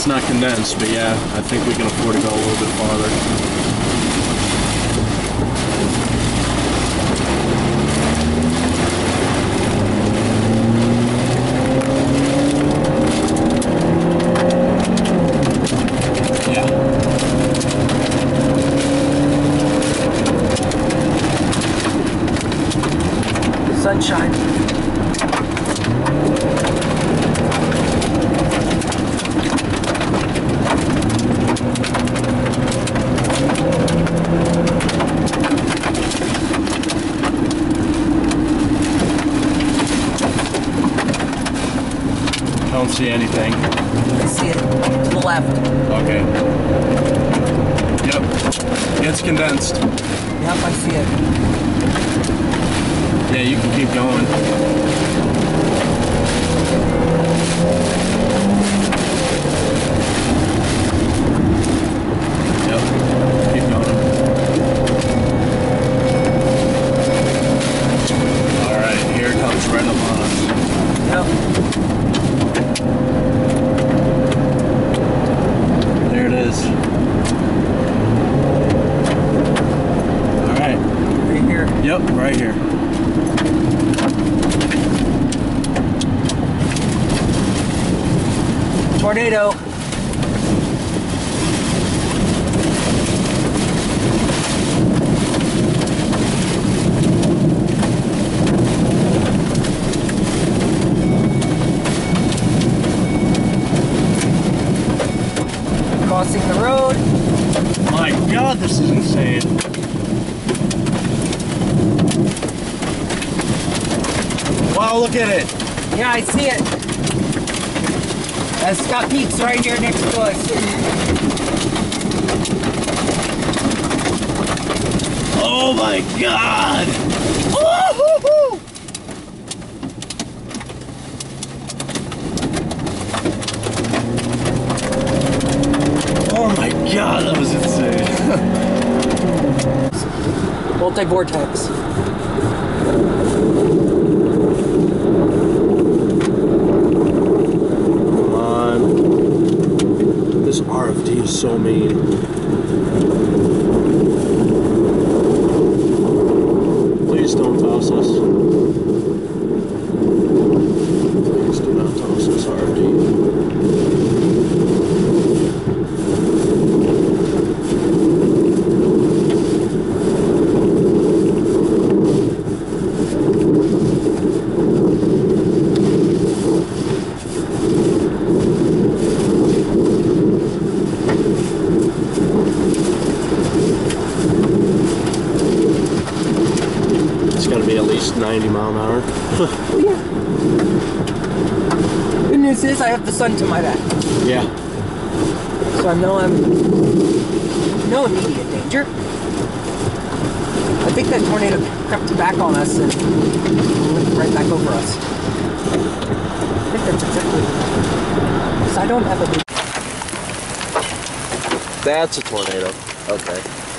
it's not condensed, but yeah, I think we can afford to go a little bit farther. Sunshine. I don't see anything. I see it to the left. Okay. Yep. It's condensed. Yep, I see it. Yeah, you can keep going. Yep. Keep going. All right, here it comes right up on us. Yep. There it is. All right. Right here. Yep, right here. Tornado. Crossing the road. My God, this is insane. Wow, look at it. Yeah, I see it. Uh, Scott Peake's right here next to us. Oh my God. Oh my God, that was insane. Multi-vortex. Come on. This RFD is so mean. Please don't toss us. Please do not toss us, RFD. Got to be at least 90 mile an hour. Oh, yeah. Good news is I have the sun to my back, yeah. so I know I'm no immediate danger. I think that tornado crept back on us and went right back over us. I think that's exactly. So I don't have a. That's a tornado. Okay.